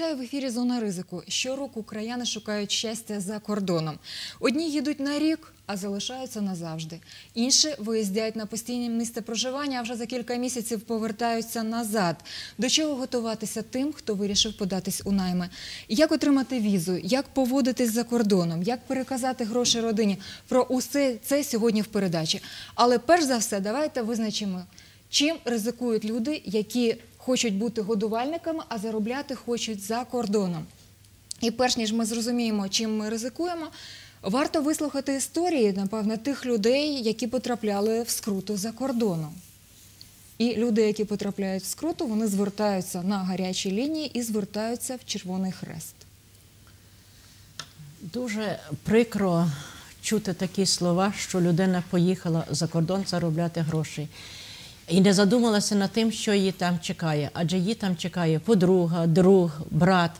Вітаю в ефірі Зона ризику. Щороку краяни шукають щастя за кордоном. Одні їдуть на рік, а залишаються назавжди. Інші виїздять на постійне місце проживання, а вже за кілька місяців повертаються назад. До чого готуватися тим, хто вирішив податись у найми? Як отримати візу, як поводитись за кордоном, як переказати гроші родині? Про усе це сьогодні в передачі. Але перш за все, давайте визначимо, чим ризикують люди, які хочуть бути годувальниками, а заробляти хочуть за кордоном. І перш ніж ми зрозуміємо, чим ми ризикуємо, варто вислухати історії, напевно, тих людей, які потрапляли в скруту за кордоном. І люди, які потрапляють в скруту, вони звертаються на гарячі лінії і звертаються в Червоний Хрест. Дуже прикро чути такі слова, що людина поїхала за кордон заробляти гроші. І не задумалася над тим, що її там чекає, адже її там чекає подруга, друг, брат.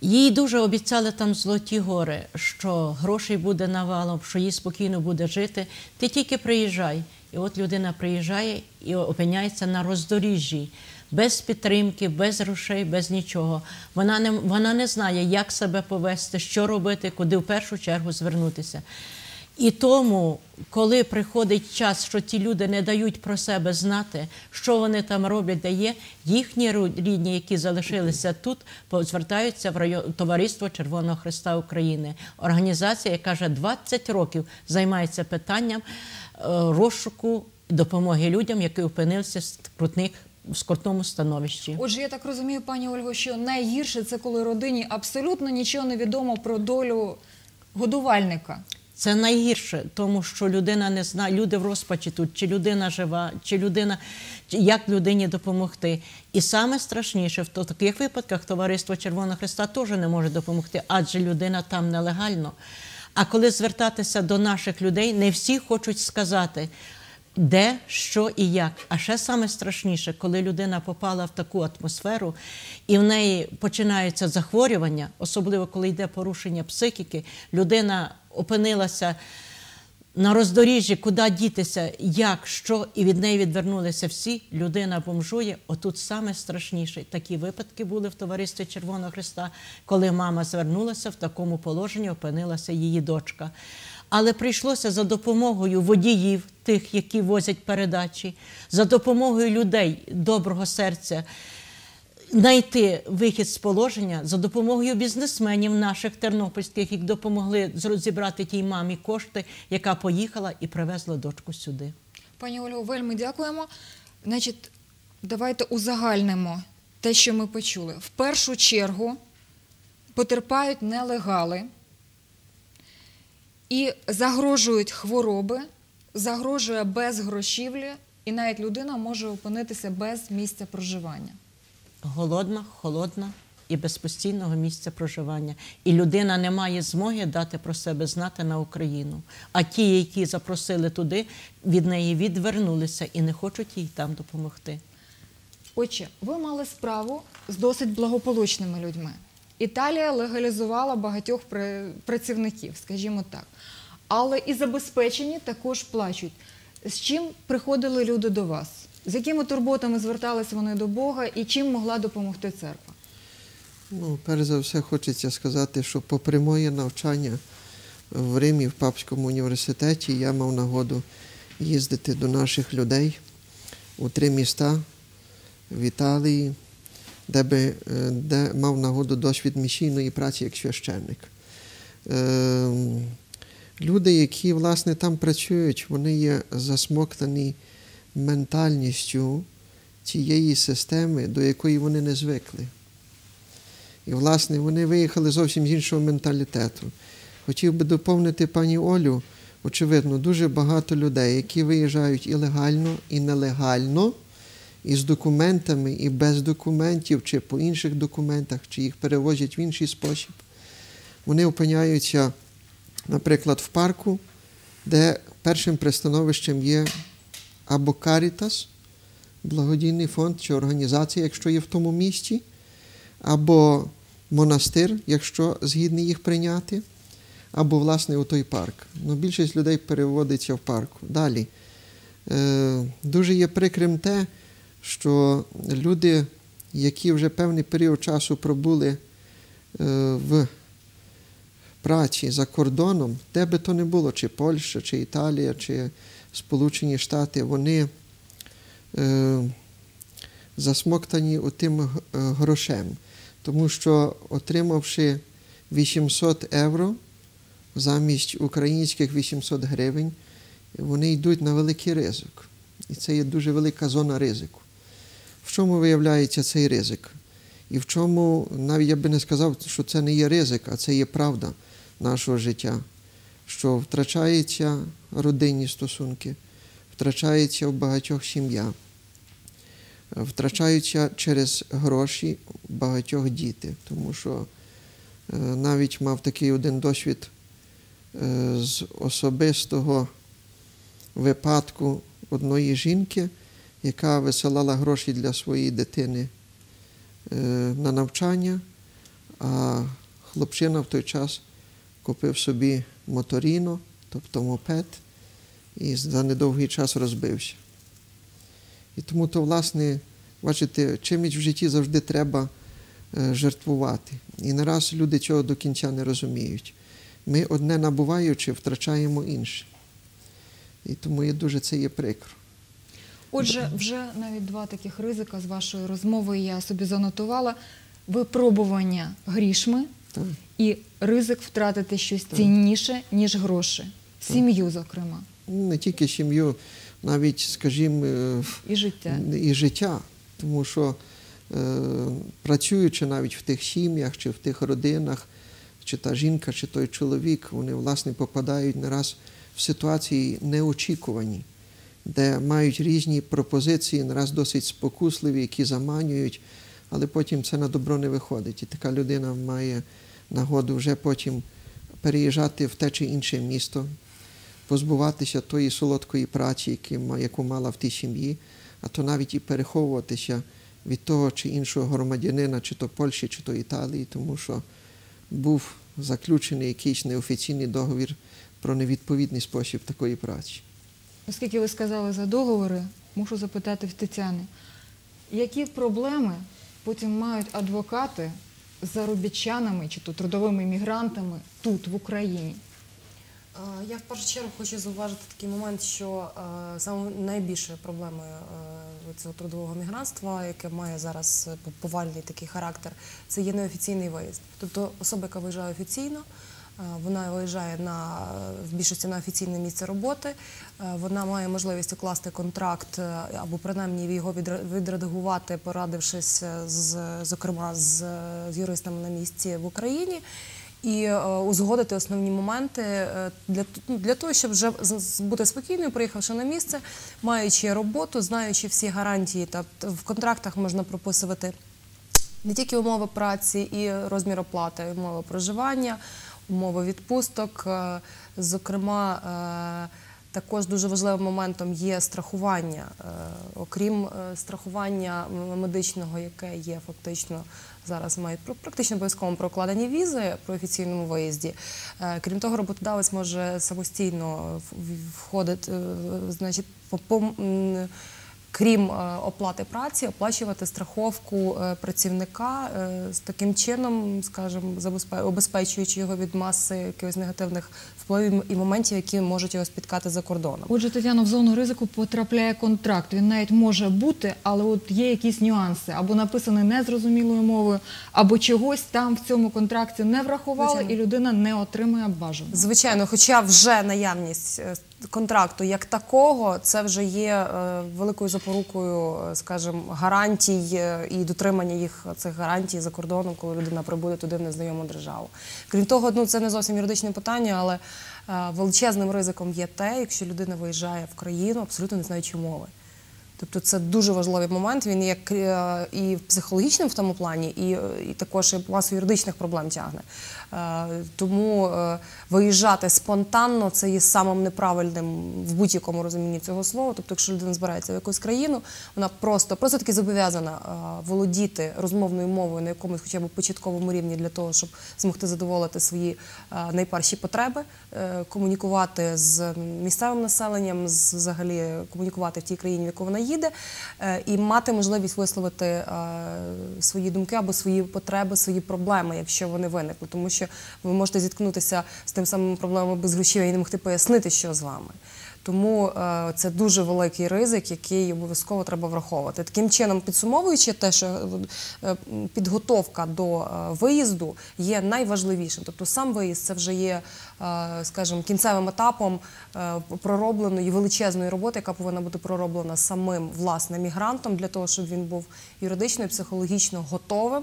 Їй дуже обіцяли там золоті гори, що грошей буде навалом, що їй спокійно буде жити. Ти тільки приїжджай. І от людина приїжджає і опиняється на роздоріжжі, без підтримки, без грошей, без нічого. Вона не, вона не знає, як себе повести, що робити, куди в першу чергу звернутися. І тому, коли приходить час, що ті люди не дають про себе знати, що вони там роблять, де є, їхні рідні, які залишилися тут, звертаються в район товариство Червоного Христа України. Організація, яка вже 20 років займається питанням е, розшуку допомоги людям, які опинилися в скрутних в скрутному становищі. Отже, я так розумію, пані Ольго, що найгірше це коли родині абсолютно нічого не відомо про долю годувальника. Це найгірше, тому що людина не знає, люди в розпачі тут, чи людина жива, чи людина, як людині допомогти. І саме страшніше, в таких випадках товариство Червоного Христа теж не може допомогти, адже людина там нелегально. А коли звертатися до наших людей, не всі хочуть сказати, де, що і як. А ще саме страшніше, коли людина попала в таку атмосферу, і в неї починаються захворювання, особливо коли йде порушення психіки, людина опинилася на роздоріжжі, куди дітися, як, що, і від неї відвернулися всі, людина бомжує. Отут саме страшніше. Такі випадки були в товаристві Червоного Христа, коли мама звернулася в такому положенні, опинилася її дочка. Але прийшлося за допомогою водіїв, тих, які возять передачі, за допомогою людей доброго серця знайти вихід з положення за допомогою бізнесменів наших тернопільських, які допомогли зібрати тій мамі кошти, яка поїхала і привезла дочку сюди. Пані Ольго, вельми дякуємо. Значить, давайте узагальнимо те, що ми почули. В першу чергу потерпають нелегали і загрожують хвороби, загрожує безгрошівлі, і навіть людина може опинитися без місця проживання голодна, холодна і без постійного місця проживання. І людина не має змоги дати про себе знати на Україну. А ті, які запросили туди, від неї відвернулися і не хочуть їй там допомогти. Отже, ви мали справу з досить благополучними людьми. Італія легалізувала багатьох працівників, скажімо так. Але і забезпечені також плачуть. З чим приходили люди до вас? З якими турботами зверталися вони до Бога і чим могла допомогти церква? Ну, перш за все, хочеться сказати, що попри моє навчання в Римі, в Папському університеті, я мав нагоду їздити до наших людей у три міста в Італії, де би, е, де мав нагоду досвід місійної праці як священник. Ем, люди, які власне там працюють, вони є засмоктані ментальністю цієї системи, до якої вони не звикли. І, власне, вони виїхали зовсім з іншого менталітету. Хотів би доповнити пані Олю, очевидно, дуже багато людей, які виїжджають і легально, і нелегально, і з документами, і без документів, чи по інших документах, чи їх перевозять в інший спосіб. Вони опиняються, наприклад, в парку, де першим пристановищем є або Карітас, благодійний фонд чи організація, якщо є в тому місті, або монастир, якщо згідний їх прийняти, або, власне, у той парк. Ну, Більшість людей переводиться в парку. Далі. Е, Дуже є прикрим те, що люди які вже певний період часу пробули е, в праці за кордоном, де би то не було, чи Польща, чи Італія, чи Сполучені Штати, вони е, засмоктані отим е, грошем. Тому що, отримавши 800 євро замість українських 800 гривень, вони йдуть на великий ризик. І це є дуже велика зона ризику. В чому виявляється цей ризик? І в чому, навіть я би не сказав, що це не є ризик, а це є правда нашого життя, що втрачаються родинні стосунки, втрачається в багатьох сім'я, втрачаються через гроші багатьох діти. Тому що е, навіть мав такий один досвід е, з особистого випадку одної жінки, яка висилала гроші для своєї дитини е, на навчання, а хлопчина в той час купив собі моторіно, тобто мопед, і за недовгий час розбився. І тому то, власне, бачите, чимось в житті завжди треба е, жертвувати. І не раз люди цього до кінця не розуміють. Ми одне набуваючи, втрачаємо інше. І тому є дуже це є прикро. Отже, вже навіть два таких ризика з вашої розмови я собі занотувала: випробування грішми Так. і ризик втратити щось цінніше, ніж гроші. Сім'ю, зокрема, Не тільки сім'ю, навіть, скажімо, е, і життя. і життя. Тому що е, працюючи навіть в тих сім'ях чи в тих родинах, чи та жінка, чи той чоловік, вони власне попадають не раз в ситуації неочікувані, де мають різні пропозиції, не раз досить спокусливі, які заманюють, але потім це на добро не виходить. І така людина має нагоду вже потім переїжджати в те чи інше місто, позбуватися тої солодкої праці, яку мала в тій сім'ї, а то навіть і переховуватися від того чи іншого громадянина, чи то Польщі, чи то Італії, тому що був заключений якийсь неофіційний договір про невідповідний спосіб такої праці. Оскільки ви сказали за договори, мушу запитати в Тетяни, які проблеми потім мають адвокати заробітчанами чи то трудовими мігрантами тут, в Україні? Е, Я в першу чергу хочу зауважити такий момент, що е, найбільшою проблемою е, цього трудового мігрантства, яке має зараз повальний такий характер, це є неофіційний виїзд. Тобто особа, яка виїжджає офіційно, вона виїжджає на в більшості на офіційне місце роботи. е, Вона має можливість укласти контракт е, або принаймні його відре- відредагувати, порадившись е, з зокрема з, з юристами на місці в Україні і е, узгодити основні моменти е, для, ну, для того, щоб вже бути спокійною, приїхавши на місце, маючи роботу, знаючи всі гарантії, тобто в контрактах можна прописувати не тільки умови праці і розмір оплати, умови проживання, умови відпусток. Е, Зокрема, е, також дуже важливим моментом є страхування, Е, окрім страхування медичного, яке є фактично зараз мають практично обов'язково про укладені візи при офіційному виїзді. Крім того, роботодавець може самостійно входити, значить, по, крім е, оплати праці, оплачувати страховку е, працівника е, з таким чином, скажімо, обезпечуючи його від маси якихось негативних впливів і моментів, які можуть його спіткати за кордоном. Отже, Тетяно, в зону ризику потрапляє контракт. Він навіть може бути, але от є якісь нюанси, або написаний незрозумілою мовою, або чогось там в цьому контракті не врахували, Звичайно. і людина не отримує бажаного. Звичайно, хоча вже наявність контракту як такого, це вже є е, великою запорукою, е, скажімо, гарантій е, і дотримання їх цих гарантій за кордоном, коли людина прибуде туди в незнайому державу. Крім того, ну це не зовсім юридичне питання, але величезним ризиком є те, якщо людина виїжджає в країну, абсолютно не знаючи мови. Тобто це дуже важливий момент. Він е, і психологічним в тому плані, і, і також і масу юридичних проблем тягне. Е, Тому е, виїжджати спонтанно це є самим неправильним в будь-якому розумінні цього слова. Тобто, якщо людина збирається в якусь країну, вона просто просто таки зобов'язана е, володіти розмовною мовою на якомусь хоча б початковому рівні для того, щоб змогти задоволити свої найперші потреби, комунікувати з місцевим населенням, з взагалі комунікувати в тій країні, в яку вона їде, і мати можливість висловити свої думки або свої потреби, свої проблеми, якщо вони виникли. Тому що ви можете зіткнутися з тим самим проблемами без грошей і не могти пояснити, що з вами. Тому е, це дуже великий ризик, який обов'язково треба враховувати. Таким чином, підсумовуючи те, що е, підготовка до е, виїзду є найважливішим. Тобто сам виїзд це вже є, скажімо, кінцевим етапом проробленої величезної роботи, яка повинна бути пророблена самим власне мігрантом для того, щоб він був юридично і психологічно готовим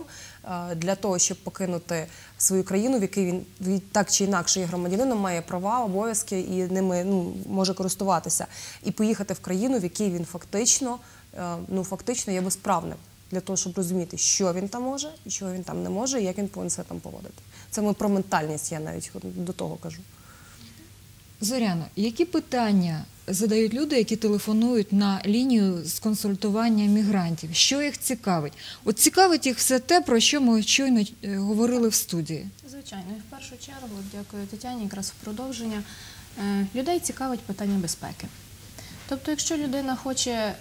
для того, щоб покинути свою країну, в якій він він так чи інакше є громадянином, має права, обов'язки і ними ну, може користуватися, і поїхати в країну, в якій він фактично, е, ну фактично є безправним. Для того, щоб розуміти, що він там може і що він там не може, і як він повинен себе там поводити. Це ми про ментальність, я навіть до того кажу. Зоряно, які питання задають люди, які телефонують на лінію з консультування мігрантів? Що їх цікавить? От цікавить їх все те, про що ми щойно е, говорили в студії. Звичайно, і в першу чергу, дякую Тетяні, якраз в продовження. е, Людей цікавить питання безпеки. Тобто, якщо людина хоче е,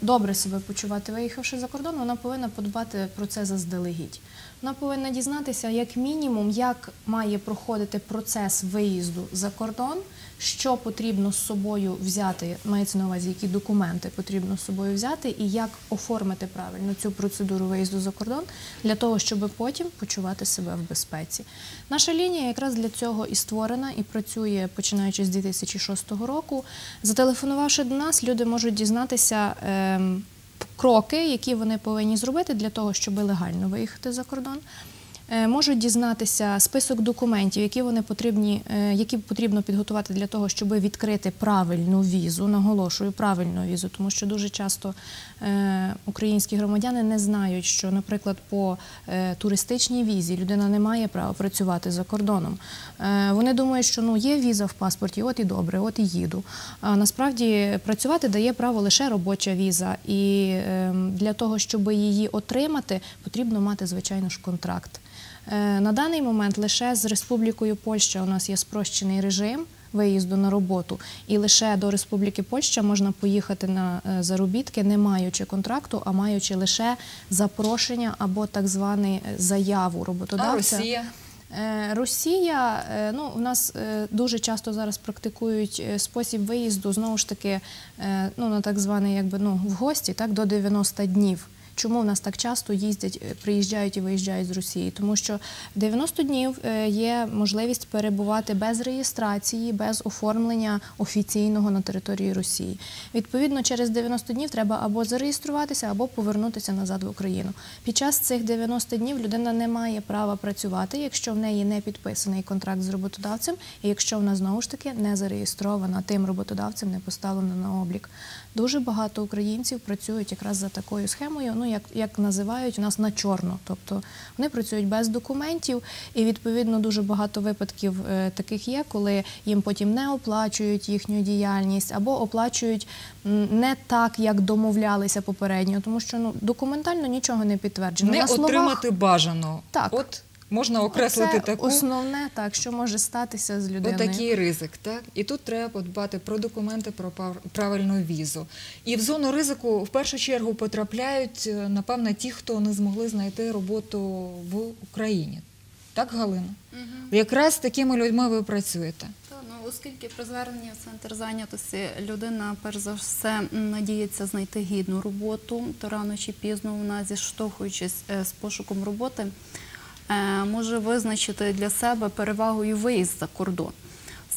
добре себе почувати, виїхавши за кордон, вона повинна подбати про це заздалегідь. Вона повинна дізнатися, як мінімум, як має проходити процес виїзду за кордон, що потрібно з собою взяти, мається на увазі, які документи потрібно з собою взяти, і як оформити правильно цю процедуру виїзду за кордон для того, щоб потім почувати себе в безпеці. Наша лінія якраз для цього і створена і працює починаючи з 2006 року. Зателефонувавши до нас, люди можуть дізнатися. ем, Кроки, які вони повинні зробити для того, щоб легально виїхати за кордон, Е, можуть дізнатися список документів, які вони потрібні, е, які потрібно підготувати для того, щоб відкрити правильну візу. Наголошую правильну візу, тому що дуже часто е, українські громадяни не знають, що, наприклад, по е, туристичній візі людина не має права працювати за кордоном. Е, Вони думають, що ну є віза в паспорті, от і добре, от і їду. А насправді працювати дає право лише робоча віза, і е, для того, щоб її отримати, потрібно мати звичайно ж контракт. Е, На даний момент лише з Республікою Польща у нас є спрощений режим виїзду на роботу, і лише до Республіки Польща можна поїхати на е, заробітки, не маючи контракту, а маючи лише запрошення або так звану заяву А роботодавця. Росія? Е, Росія, е, ну у нас е, дуже часто зараз практикують е, спосіб виїзду знову ж таки, е, ну на так званий, якби ну в гості, так до 90 днів. Чому в нас так часто їздять, е, приїжджають і виїжджають з Росії? Тому що 90 днів е, є можливість перебувати без реєстрації, без оформлення офіційного на території Росії. Відповідно, через 90 днів треба або зареєструватися, або повернутися назад в Україну. Під час цих 90 днів людина не має права працювати, якщо в неї не підписаний контракт з роботодавцем, і якщо вона знову ж таки не зареєстрована тим роботодавцем, не поставлена на облік. Дуже багато українців працюють якраз за такою схемою, ну як, як називають у нас на чорно. Тобто вони працюють без документів, і відповідно дуже багато випадків е, таких є, коли їм потім не оплачують їхню діяльність або оплачують не так, як домовлялися попередньо, тому що ну документально нічого не підтверджено. Не На словах- отримати бажаного. Так. От можна окреслити Це таку. основне, так що може статися з людиною. Отакий ризик, так? І тут треба подбати про документи, про правильну візу. І в зону ризику в першу чергу потрапляють, е, напевно, ті, хто не змогли знайти роботу в Україні. Так, Галина? Якраз з такими людьми ви працюєте. Та, ну, оскільки при зверненні в центр зайнятості людина, перш за все, надіється знайти гідну роботу, то рано чи пізно вона, зіштовхуючись е, з пошуком роботи, може визначити для себе перевагою виїзд за кордон.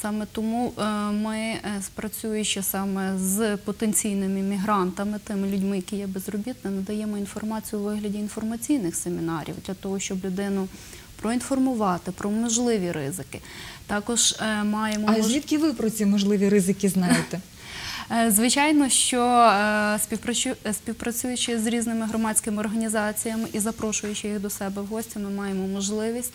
Саме тому е, ми, е, спрацюючи саме з потенційними мігрантами, тими людьми, які є безробітними, надаємо інформацію у вигляді інформаційних семінарів для того, щоб людину проінформувати про можливі ризики. Також е, маємо А мож- звідки ви про ці можливі ризики знаєте? Е, Звичайно, що е, е, співпрацюючи з різними громадськими організаціями і запрошуючи їх до себе в гості, ми маємо можливість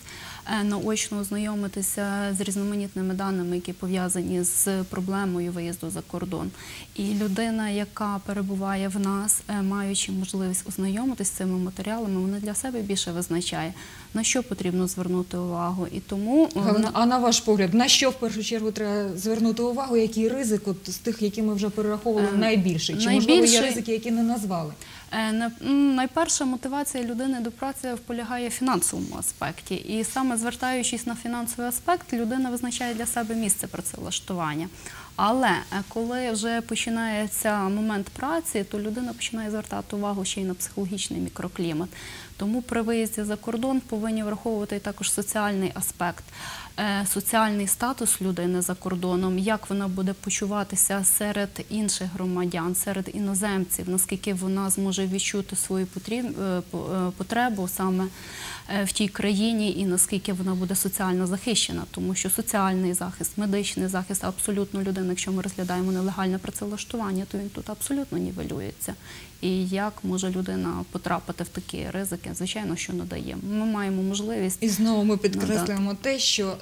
наочно ознайомитися з різноманітними даними, які пов'язані з проблемою виїзду за кордон. І людина, яка перебуває в нас, е, маючи можливість ознайомитися з цими матеріалами, вона для себе більше визначає, на що потрібно звернути увагу. І тому е, Галина, а на ваш погляд, на що в першу чергу треба звернути увагу? Який ризик от, з тих, які ми вже перераховували, Е, найбільший? Чи можливо є ризики, які не назвали? Е, Найперша мотивація людини до праці полягає в фінансовому аспекті. І саме звертаючись на фінансовий аспект, людина визначає для себе місце працевлаштування. Але е, коли вже починається момент праці, то людина починає звертати увагу ще й на психологічний мікроклімат. Тому при виїзді за кордон повинні враховувати також соціальний аспект, е, соціальний статус людини за кордоном, як вона буде почуватися серед інших громадян, серед іноземців, наскільки вона зможе відчути свою е, по- потребу саме в тій країні, і наскільки вона буде соціально захищена, тому що соціальний захист, медичний захист, абсолютно людина, якщо ми розглядаємо нелегальне працевлаштування, то він тут абсолютно нівелюється. І як може людина потрапити в такі ризики? Звичайно, що надає. Ми маємо можливість І знову ми надати. підкреслюємо те, що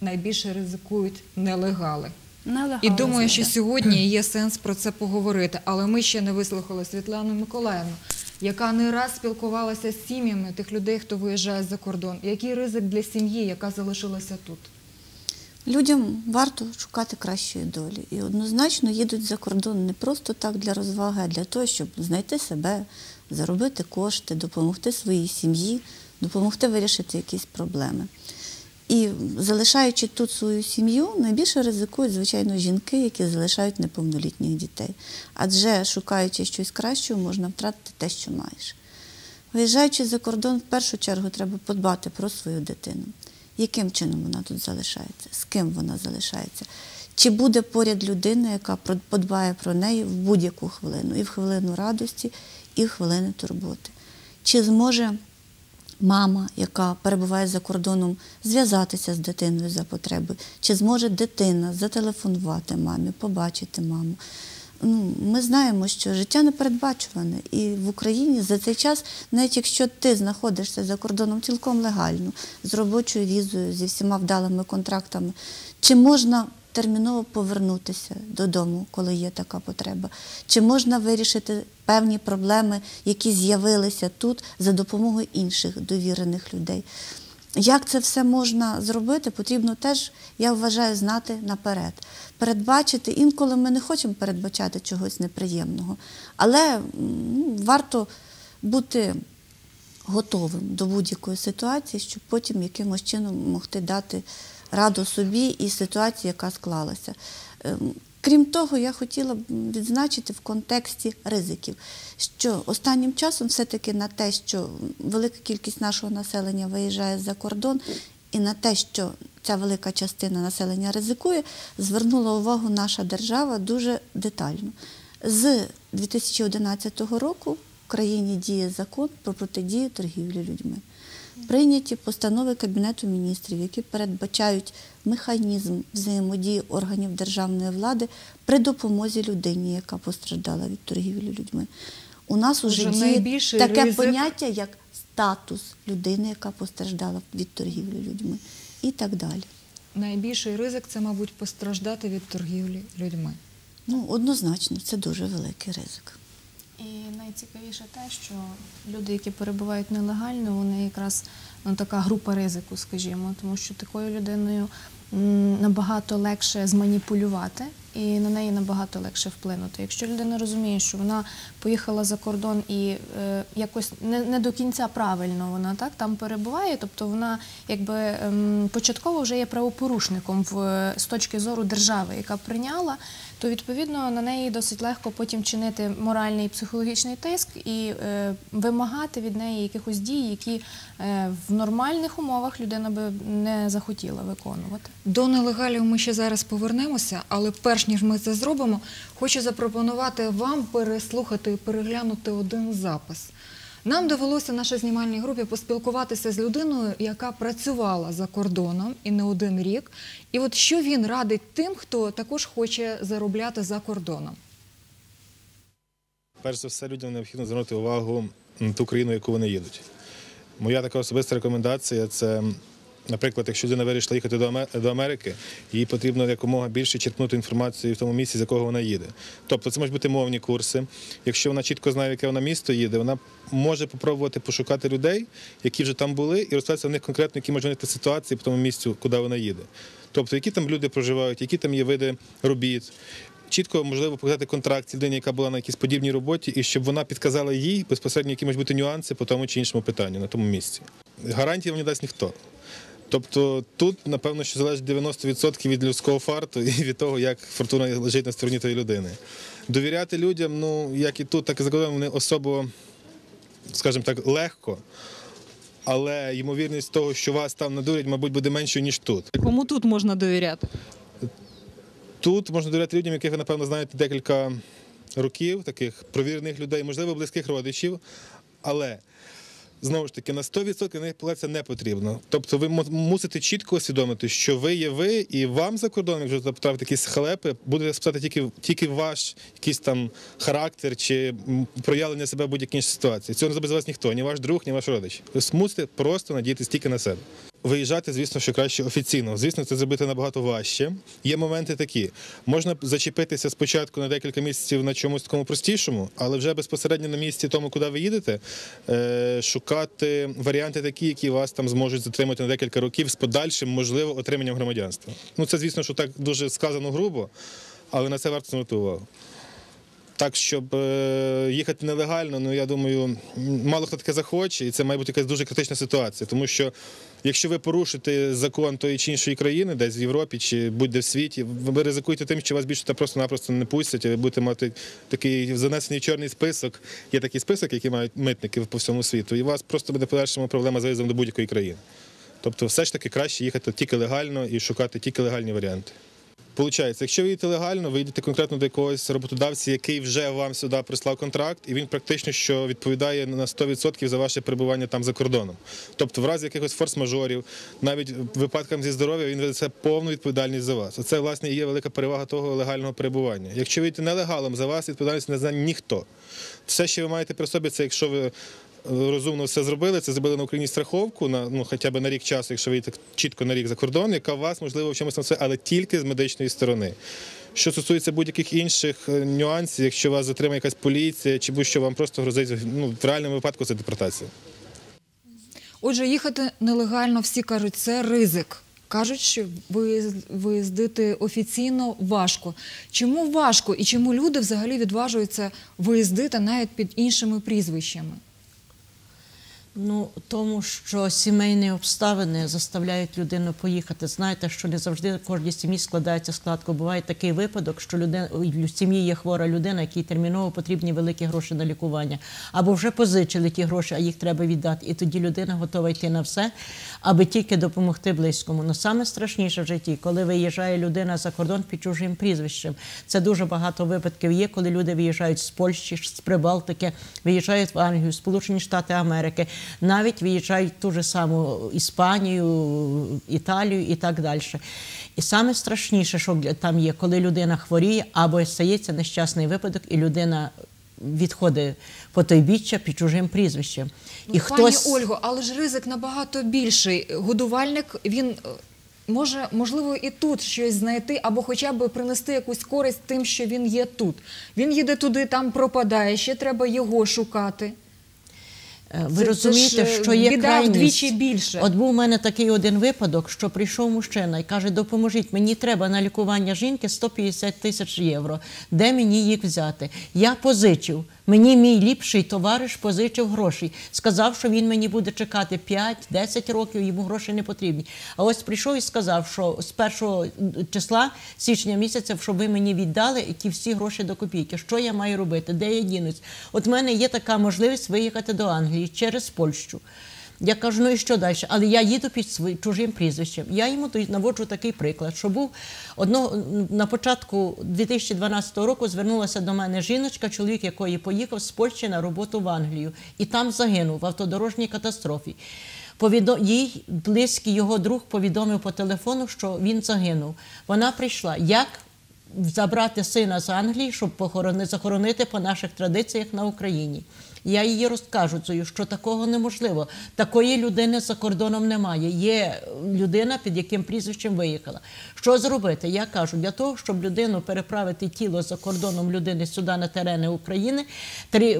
найбільше ризикують нелегали. нелегально І думаю, що сьогодні є сенс про це поговорити. Але ми ще не вислухали Світлану Миколаївну, яка не раз спілкувалася з сім'ями тих людей, хто виїжджає за кордон. Який ризик для сім'ї, яка залишилася тут? Людям варто шукати кращої долі. І однозначно їдуть за кордон не просто так для розваги, а для того, щоб знайти себе, заробити кошти, допомогти своїй сім'ї, допомогти вирішити якісь проблеми. І залишаючи тут свою сім'ю, найбільше ризикують, звичайно, жінки, які залишають неповнолітніх дітей. Адже шукаючи щось кращого, можна втратити те, що маєш. Виїжджаючи за кордон, в першу чергу треба подбати про свою дитину. Яким чином вона тут залишається, з ким вона залишається. Чи буде поряд людина, яка подбає про неї в будь-яку хвилину, і в хвилину радості, і в хвилини турботи. Чи зможе мама, яка перебуває за кордоном, зв'язатися з дитиною за потреби, чи зможе дитина зателефонувати мамі, побачити маму. Ну, ми знаємо, що життя непередбачуване, і в Україні за цей час, навіть якщо ти знаходишся за кордоном цілком легально, з робочою візою, зі всіма вдалими контрактами, чи можна терміново повернутися додому, коли є така потреба? Чи можна вирішити певні проблеми, які з'явилися тут за допомогою інших довірених людей? Як це все можна зробити, потрібно теж, я вважаю, знати наперед. Передбачити, інколи ми не хочемо передбачати чогось неприємного, але ну, варто бути готовим до будь-якої ситуації, щоб потім якимось чином могти дати раду собі і ситуації, яка склалася. Крім того, я хотіла б відзначити в контексті ризиків, що останнім часом все-таки на те, що велика кількість нашого населення виїжджає за кордон, і на те, що ця велика частина населення ризикує, звернула увагу наша держава дуже детально. З 2011 року в країні діє закон про протидію торгівлі людьми. Прийняті постанови Кабінету міністрів, які передбачають механізм взаємодії органів державної влади при допомозі людині, яка постраждала від торгівлі людьми. У нас уже Отже, діє таке ризик- поняття, як статус людини, яка постраждала від торгівлі людьми, і так далі. Найбільший ризик це, мабуть, постраждати від торгівлі людьми. Ну, однозначно, це дуже великий ризик. І найцікавіше те, що люди, які перебувають нелегально, вони якраз ну, така група ризику, скажімо, тому що такою людиною набагато легше зманіпулювати і на неї набагато легше вплинути. Якщо людина розуміє, що вона поїхала за кордон і е, якось не, не до кінця правильно вона так там перебуває, тобто вона якби ем, початково вже є правопорушником в, з точки зору держави, яка прийняла то відповідно на неї досить легко потім чинити моральний і психологічний тиск і е, вимагати від неї якихось дій, які е, в нормальних умовах людина би не захотіла виконувати. До нелегалів ми ще зараз повернемося, але перш ніж ми це зробимо, хочу запропонувати вам переслухати і переглянути один запис. Нам довелося нашій знімальній групі поспілкуватися з людиною, яка працювала за кордоном і не один рік. І от що він радить тим, хто також хоче заробляти за кордоном. Перш за все, людям необхідно звернути увагу на ту країну, яку вони їдуть. Моя така особиста рекомендація це Наприклад, якщо людина вирішила їхати до Америки, їй потрібно якомога більше черпнути інформацію в тому місці, з якого вона їде. Тобто це можуть бути мовні курси. Якщо вона чітко знає, в яке вона місто їде, вона може попробувати пошукати людей, які вже там були, і розповісти в них конкретно, які можуть бути ситуації по тому місцю, куди вона їде. Тобто, які там люди проживають, які там є види робіт. Чітко можливо показати контракт людині, яка була на якійсь подібній роботі, і щоб вона підказала їй безпосередньо, які можуть бути нюанси по тому чи іншому питанню на тому місці. Гарантії вам не дасть ніхто. Тобто тут, напевно, що залежить 90% від людського фарту і від того, як фортуна лежить на стороні тої людини. Довіряти людям, ну як і тут, так і за кордоном, не особо, скажімо так, легко. Але ймовірність того, що вас там надурять, мабуть, буде меншою, ніж тут. Кому тут можна довіряти? Тут можна довіряти людям, яких ви, напевно, знаєте декілька років, таких провірених людей, можливо, близьких родичів, але. Знову ж таки, на 100% на них не потрібно. Тобто ви мусите чітко усвідомити, що ви є ви, і вам за кордоном, якщо потрапити якісь халепи, буде спитати тільки, тільки ваш якийсь там характер чи проявлення себе в будь-якій ситуації. Цього не зробить за вас ніхто, ні ваш друг, ні ваш родич. Ви мусите просто надіятися тільки на себе. Виїжджати, звісно, що краще офіційно. Звісно, це зробити набагато важче. Є моменти такі. Можна зачепитися спочатку на декілька місяців на чомусь такому простішому, але вже безпосередньо на місці тому, куди ви їдете, е, шукати варіанти такі, які вас там зможуть затримати на декілька років з подальшим, можливо, отриманням громадянства. Ну, це, звісно, що так дуже сказано грубо, але на це варто звернути увагу. Так, щоб е, їхати нелегально, ну я думаю, мало хто таке захоче, і це має бути якась дуже критична ситуація. Тому що якщо ви порушите закон тої чи іншої країни, десь в Європі чи будь-де в світі, ви ризикуєте тим, що вас більше просто-напросто не пустять, і ви будете мати такий занесений чорний список. Є такий список, який мають митники по всьому світу, і у вас просто буде подальшому проблема з виїздом до будь-якої країни. Тобто, все ж таки краще їхати тільки легально і шукати тільки легальні варіанти. Получається, якщо ви їдете легально, ви йдете конкретно до якогось роботодавця, який вже вам сюди прислав контракт, і він практично що відповідає на 100% за ваше перебування там за кордоном. Тобто, в разі якихось форс-мажорів, навіть випадкам зі здоров'я, він несе повну відповідальність за вас. Оце, власне, і є велика перевага того легального перебування. Якщо ви йдете нелегалом, за вас відповідальність не знає ніхто. Все, що ви маєте при собі, це якщо ви. Розумно все зробили. Це зробили на Україні страховку на ну хоча б на рік часу, якщо ви їдете чітко на рік за кордон, яка вас можливо в чомусь на це, але тільки з медичної сторони. Що стосується будь-яких інших е, нюансів, якщо вас затримає якась поліція, чи будь-що вам просто грозить ну, в реальному випадку це депортація. Отже, їхати нелегально всі кажуть, це ризик. Кажуть, що виїз- виїздити офіційно важко. Чому важко і чому люди взагалі відважуються виїздити навіть під іншими прізвищами? Ну, тому що сімейні обставини заставляють людину поїхати. Знаєте, що не завжди кожній сім'ї складається складко. Буває такий випадок, що людина в сім'ї є хвора людина, якій терміново потрібні великі гроші на лікування, або вже позичили ті гроші, а їх треба віддати. І тоді людина готова йти на все, аби тільки допомогти близькому. Ну саме страшніше в житті, коли виїжджає людина за кордон під чужим прізвищем. Це дуже багато випадків є, коли люди виїжджають з Польщі, з Прибалтики, виїжджають в Англію, Сполучені Штати Америки, навіть виїжджають в ту ж саму Іспанію, Італію і так далі. І саме страшніше, що там є, коли людина хворіє або стається нещасний випадок, і людина відходить по той біччя під чужим прізвищем. І Ну, Пані Ольго, але ж ризик набагато більший. Годувальник він е, може, можливо, і тут щось знайти, або хоча б принести якусь користь тим, що він є тут. Він їде туди, там пропадає, ще треба його шукати. Е, Ви Це- це розумієте, ж, е, що є біда крайність. вдвічі більше. От був у мене такий один випадок, що прийшов мужчина і каже: допоможіть, мені треба на лікування жінки 150 тисяч євро. Де мені їх взяти? Я позичив. Мені мій ліпший товариш позичив гроші. Сказав, що він мені буде чекати 5-10 років, йому гроші не потрібні. А ось прийшов і сказав, що з першого числа січня місяця, щоб ви мені віддали ті всі гроші до копійки. Що я маю робити? Де я дінусь? От в мене є така можливість виїхати до Англії через Польщу. Я кажу, ну і що далі? Але я їду під своїм чужим прізвищем. Я йому наводжу такий приклад, що був одного на початку 2012 року звернулася до мене жіночка, чоловік якої поїхав з Польщі на роботу в Англію, і там загинув в автодорожній катастрофі. Повідо... Їй близький його друг повідомив по телефону, що він загинув. Вона прийшла. Як забрати сина з Англії, щоб похорони... захоронити по наших традиціях на Україні? Я її розкажу, що такого неможливо. Такої людини за кордоном немає. Є людина, під яким прізвищем виїхала. Що зробити? Я кажу, для того, щоб людину переправити тіло за кордоном людини сюди на терени України,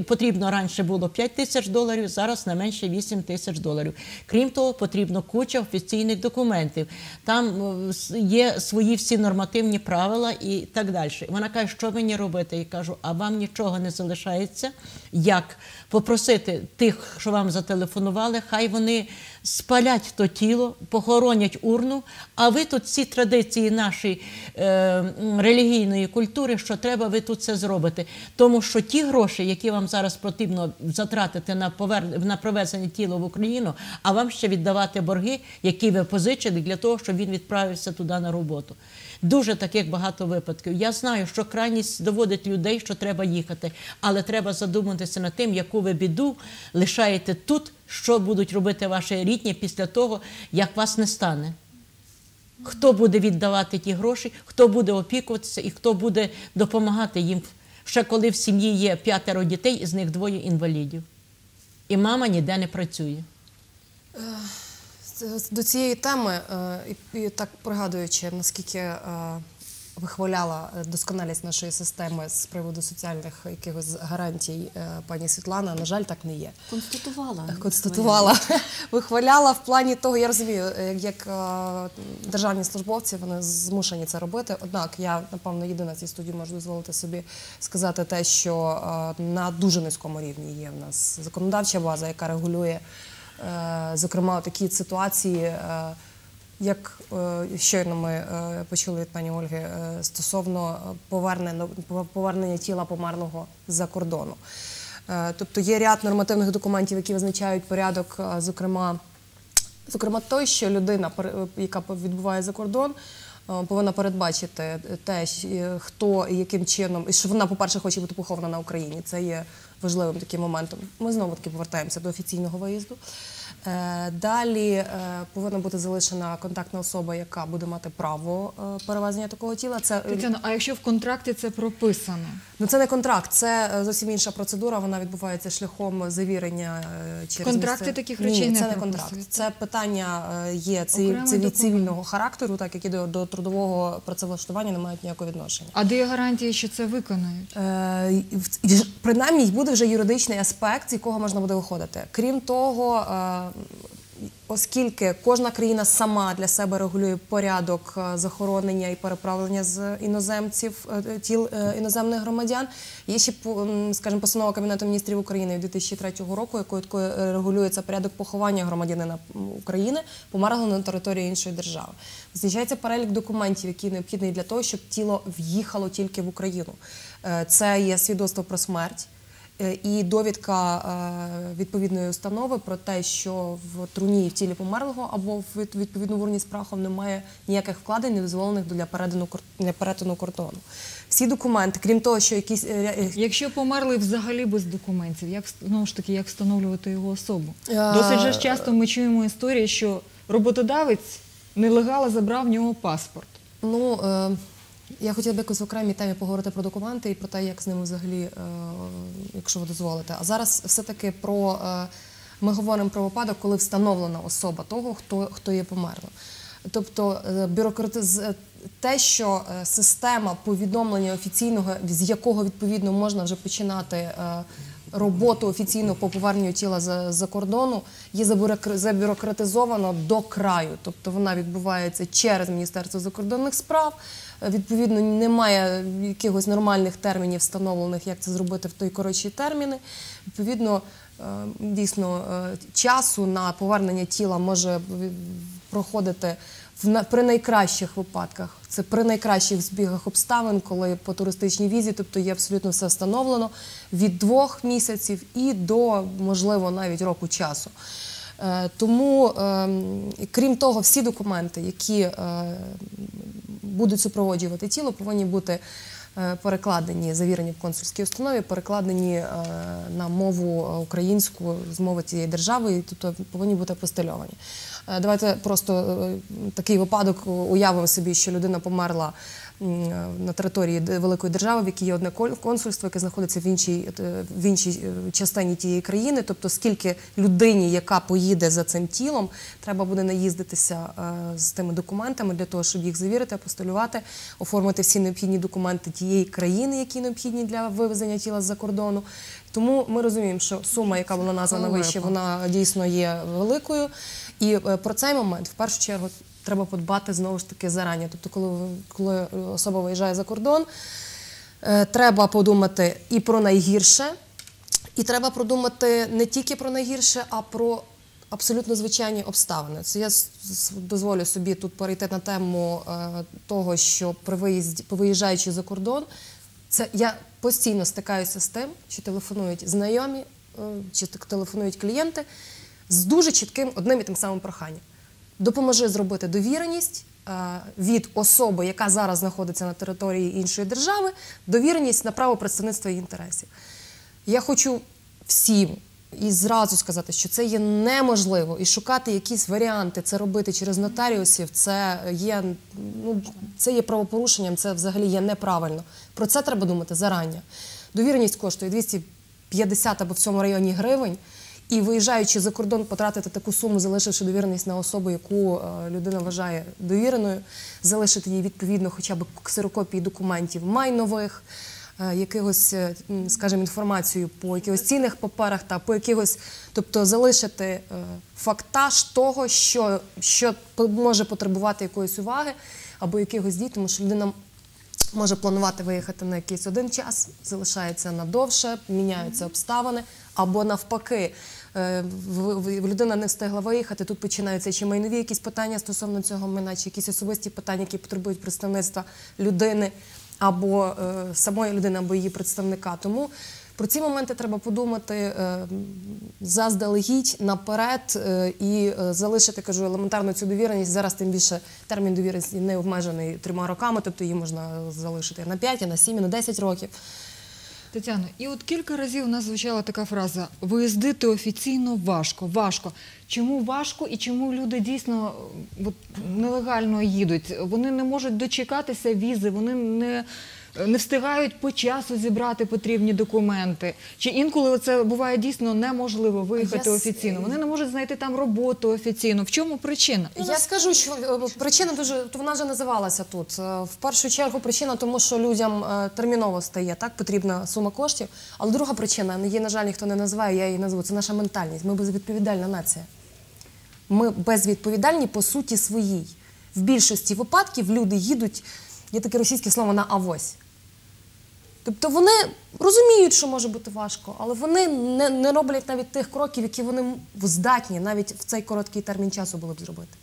потрібно раніше було 5 тисяч доларів, зараз не менше 8 тисяч доларів. Крім того, потрібно куча офіційних документів. Там е, є свої всі нормативні правила і так далі. Вона каже, що мені робити? Я кажу, а вам нічого не залишається, як попросити тих, що вам зателефонували, хай вони спалять то тіло, похоронять урну, а ви тут ці традиції нашої е, релігійної культури, що треба, ви тут це зробите. Тому що ті гроші, які вам зараз потрібно затратити на повер... на провезення тіла в Україну, а вам ще віддавати борги, які ви позичили для того, щоб він відправився туди на роботу. Дуже таких багато випадків. Я знаю, що крайність доводить людей, що треба їхати, але треба задуматися над тим, яку ви біду лишаєте тут, що будуть робити ваші рідні після того, як вас не стане. Хто буде віддавати ті гроші, хто буде опікуватися і хто буде допомагати їм, ще коли в сім'ї є п'ятеро дітей, із них двоє інвалідів. І мама ніде не працює. До цієї теми, е, і, і так пригадуючи, наскільки е, вихваляла е, досконалість нашої системи з приводу соціальних якихось гарантій е, пані Світлана, на жаль, так не є. Констатувала. Констатувала, вихваляла в плані того, я розумію, як е, державні службовці вони змушені це робити. Однак я напевно єдина цій студії можу дозволити собі сказати те, що е, на дуже низькому рівні є в нас законодавча база, яка регулює, зокрема, такі ситуації. е, Як е, щойно ми е, почули від пані Ольги е, стосовно повернення, тіла померлого з-за кордону. Е, Тобто є ряд нормативних документів, які визначають порядок, е, зокрема, зокрема той, що людина, яка відбуває за кордон, е, повинна передбачити те, е, хто і яким чином, і що вона, по-перше, хоче бути похована на Україні. Це є важливим таким моментом. Ми знову таки повертаємося до офіційного виїзду. Е, Далі е, повинна бути залишена контактна особа, яка буде мати право е, перевезення такого тіла. Це Тетяно, а якщо в контракті це прописано? Ну, це не контракт, це зовсім інша процедура. Вона відбувається шляхом завірення через контракті місце- таких речей не це не контракт. Це питання є циві- Окремий цивільного характеру, так які до, до трудового працевлаштування не мають ніякого відношення. А де є гарантії, що це виконають? Е, Принаймні буде вже юридичний аспект, з якого можна буде виходити. Крім того, е, оскільки кожна країна сама для себе регулює порядок е, захоронення і переправлення з іноземців е, тіл е, іноземних громадян, є ще скажімо, постанова Кабінету міністрів України від 2003 року, якою регулюється порядок поховання громадянина України, померлого на території іншої держави. Визначається перелік документів, які необхідні для того, щоб тіло в'їхало тільки в Україну. Це є свідоцтво про смерть. Е, І довідка е, відповідної установи про те, що в труні і в тілі померлого або в від- відповідно в урні з прахом немає ніяких вкладень, не дозволених для перетину для перетину кордону. Всі документи, крім того, що якісь е, Якщо померлий взагалі без документів, як знову ж таки як встановлювати його особу? Досить же часто ми чуємо історії, що роботодавець нелегально забрав в нього паспорт. Ну, я хотіла б якось в окремій темі поговорити про документи і про те, як з ними взагалі, е, якщо ви дозволите. А зараз все-таки про е, ми говоримо про випадок, коли встановлена особа того, хто, хто є померлим. Тобто е, бюрократиз... те, що система повідомлення офіційного, з якого відповідно можна вже починати роботу офіційно по поверненню тіла за, за кордону, є забюрокра- забюрократизовано до краю. Тобто вона відбувається через Міністерство закордонних справ. Відповідно, немає якихось нормальних термінів встановлених, як це зробити в той коротші терміни. Відповідно, е, дійсно е, часу на повернення тіла може проходити в при найкращих випадках. Це при найкращих збігах обставин, коли по туристичній візі, тобто є абсолютно все встановлено від двох місяців і до можливо навіть року часу. Е, Тому, ем, крім того, всі документи, які будуть супроводжувати тіло, повинні бути е, перекладені, завірені в консульській установі, перекладені е, на мову е, українську з мови цієї держави, тобто повинні бути апостильовані. Е, Давайте просто такий випадок уявимо собі, що людина померла на території великої держави, в якій є одне кон- консульство, яке знаходиться в іншій, е, в іншій е, частині тієї країни. Тобто, скільки людині, яка поїде за цим тілом, треба буде наїздитися е, з тими документами для того, щоб їх завірити, апостолювати, оформити всі необхідні документи тієї країни, які необхідні для вивезення тіла з-за кордону. Тому ми розуміємо, що сума, яка була названа вище, вона дійсно є великою. І е, про цей момент в першу чергу треба подбати знову ж таки зарані. Тобто, коли, коли особа виїжджає за кордон, е, треба подумати і про найгірше, і треба продумати не тільки про найгірше, а про абсолютно звичайні обставини. Це я дозволю собі тут перейти на тему е, того, що при виїзді, виїжджаючи за кордон, це я постійно стикаюся з тим, що телефонують знайомі, е, чи телефонують клієнти з дуже чітким одним і тим самим проханням. Допоможи зробити довіреність е, від особи, яка зараз знаходиться на території іншої держави, довіреність на право представництва її інтересів. Я хочу всім і зразу сказати, що це є неможливо, і шукати якісь варіанти, це робити через нотаріусів, це є, ну, це є правопорушенням, це взагалі є неправильно. Про це треба думати зарані. Довіреність коштує 250 або в цьому районі гривень. І виїжджаючи за кордон, потратити таку суму, залишивши довіреність на особу, яку е, людина вважає довіреною, залишити їй відповідно хоча б ксерокопії документів майнових, е, якихось, е, скажімо, інформацію по якихось цінних паперах та по якихось, тобто залишити фактаж того, що, що може потребувати якоїсь уваги або якихось дій, тому що людина може планувати виїхати на якийсь один час, залишається надовше, міняються обставини, або навпаки. Е, Людина не встигла виїхати. Тут починаються чи майнові якісь питання стосовно цього майна, чи якісь особисті питання, які потребують представництва людини або е, самої людини, або її представника. Тому про ці моменти треба подумати е, заздалегідь наперед і залишити, кажу, елементарно цю довіреність. Зараз тим більше термін довіреності не обмежений трьома роками, тобто її можна залишити на 5, і на 7, і на 10 років. Тетяно, і от кілька разів у нас звучала така фраза: виїздити офіційно важко, важко. Чому важко і чому люди дійсно нелегально їдуть? Вони не можуть дочекатися візи, вони не, не встигають по часу зібрати потрібні документи. Чи інколи це буває дійсно неможливо виїхати Я офіційно? Вони не можуть знайти там роботу офіційно. В чому причина? Я скажу, що е, причина дуже то вона вже називалася тут. Е, В першу чергу причина, тому що людям е, терміново стає так, потрібна сума коштів. Але друга причина, її, на жаль, ніхто не називає, я її назву. Це наша ментальність. Ми безвідповідальна нація. Ми безвідповідальні по суті своїй. В більшості випадків люди їдуть, є таке російське слово на авось. Тобто вони розуміють, що може бути важко, але вони не, не роблять навіть тих кроків, які вони здатні навіть в цей короткий термін часу були б зробити.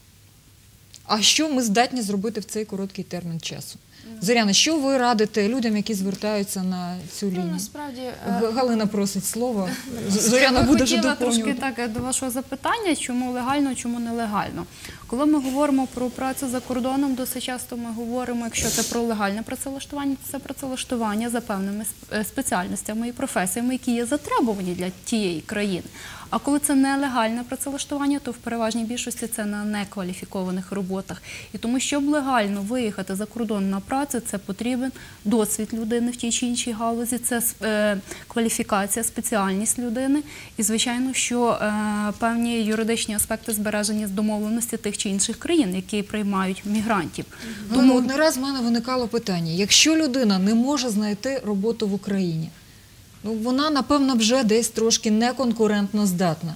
А що ми здатні зробити в цей короткий термін часу? Зоряна, що ви радите людям, які звертаються на цю Ну, насправді е, Галина просить слово. Зоряна буде вже хотіла трошки так до вашого запитання, чому легально, чому нелегально. Коли ми говоримо про працю за кордоном, досить часто ми говоримо, якщо це про легальне працевлаштування, це працевлаштування за певними е, спеціальностями і професіями, які є затребувані для тієї країни. А коли це нелегальне працевлаштування, то в переважній більшості це на некваліфікованих роботах. І тому, щоб легально виїхати за кордон на працю, це потрібен досвід людини в тій чи іншій галузі, це е, кваліфікація, спеціальність людини. І, звичайно, що е, певні юридичні аспекти збереження з домовленості тих чи інших країн, які приймають мігрантів. Галина, от не раз в мене виникало питання: якщо людина не може знайти роботу в Україні, ну вона, напевно, вже десь трошки неконкурентно здатна.